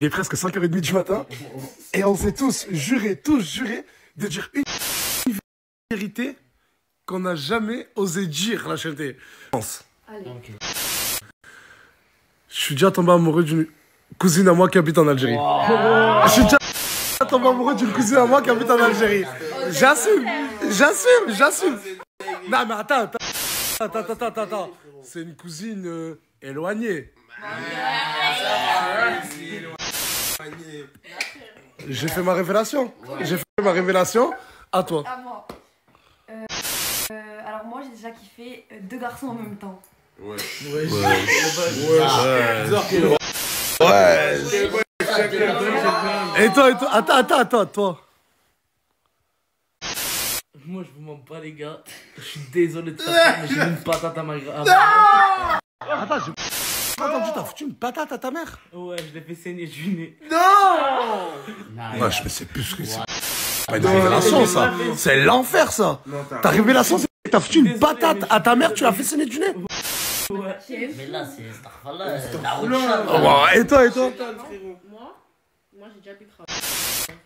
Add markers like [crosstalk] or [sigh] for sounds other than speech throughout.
Il est presque 5h30 du matin. Et on s'est tous juré, tous juré, de dire une vérité qu'on n'a jamais osé dire, la. Allez. Je suis déjà tombé amoureux d'une cousine à moi qui habite en Algérie. Je suis déjà tombé amoureux d'une cousine à moi qui habite en Algérie. J'assume, j'assume, j'assume. Non mais attends, attends, attends, attends, attends, attends. C'est une cousine euh, éloignée. J'ai fait ma révélation. J'ai fait ma révélation. À toi. À moi. Euh, euh, alors moi j'ai déjà kiffé euh, deux garçons en même temps. Et toi, et toi Attends, attends, attends, toi. Moi je vous mens pas les gars, je suis désolé de faire ça, mais j'ai une patate à ma Attends, j'ai pas entendu, t'as foutu une patate à ta mère? Ouais, je l'ai fait saigner du nez. Wesh, mais c'est plus que c'est pas une révélation, ça. C'est l'enfer, ça. Ta révélation, c'est que t'as foutu une patate à ta mère, tu l'as fait saigner du nez. Mais là, c'est. Oh, Et toi, et toi Moi, moi j'ai déjà pu cramer.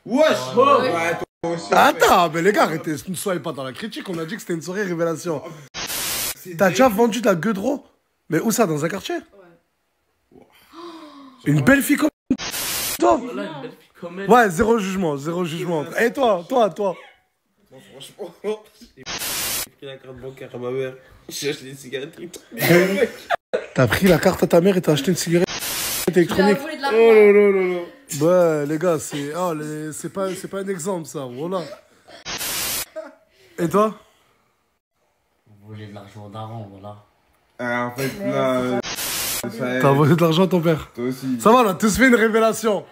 Wesh Ouais, toi aussi. Attends, mais les gars, arrêtez, ne soyez pas dans la critique, on a dit que c'était une soirée révélation. T'as déjà vendu de la gueudreau? Mais où ça, dans un quartier? Une belle fille comme toi elle. Ouais, zéro jugement, zéro jugement. Et toi, toi, toi Franchement, [laughs] j'ai pris la carte bancaire à ma mère. J'ai acheté des cigarettes. [laughs] T'as pris la carte à ta mère et t'as acheté une cigarette électronique Oh là là là là. Ouais, les gars, c'est oh, les- pas, c'est pas un exemple, ça, voilà. Et toi? Vous voulez de l'argent d'argent, voilà. Ah, en fait, là. T'as volé de l'argent à ton père Toi aussi. Ça va, on a tous fait une révélation.